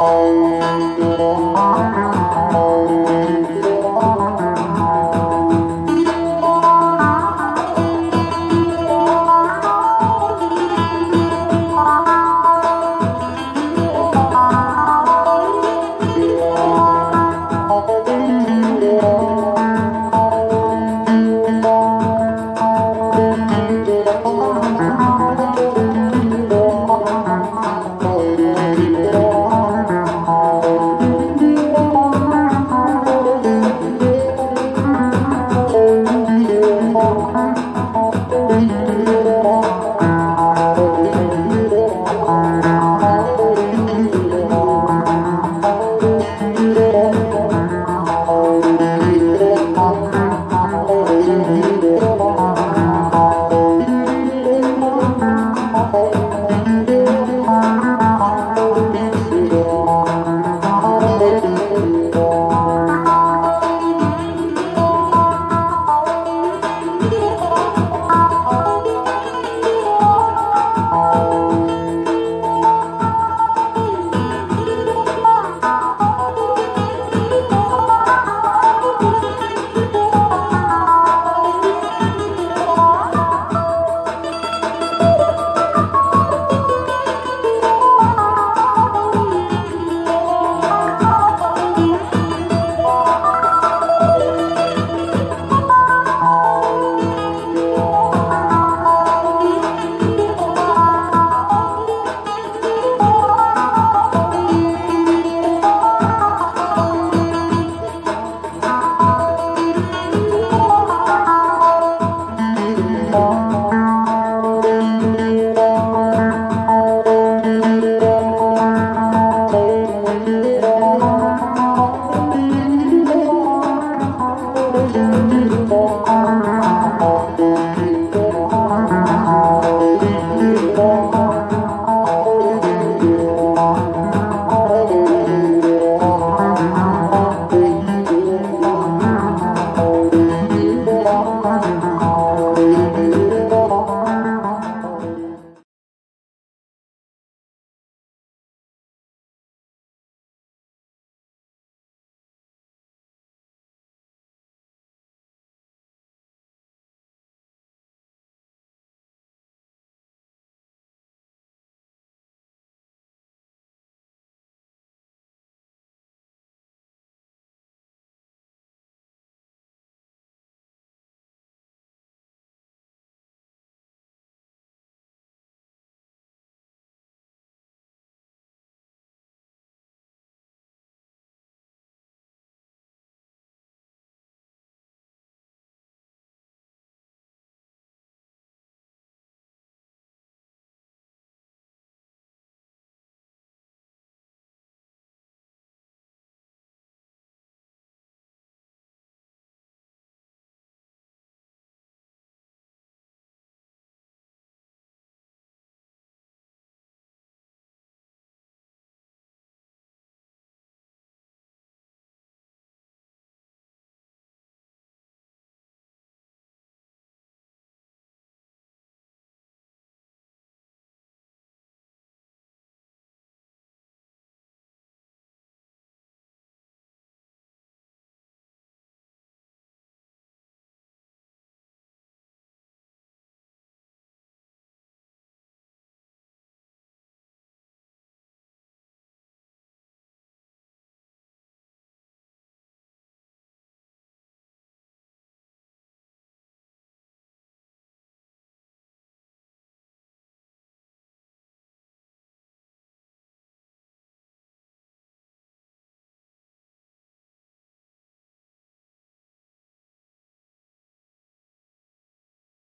Oh.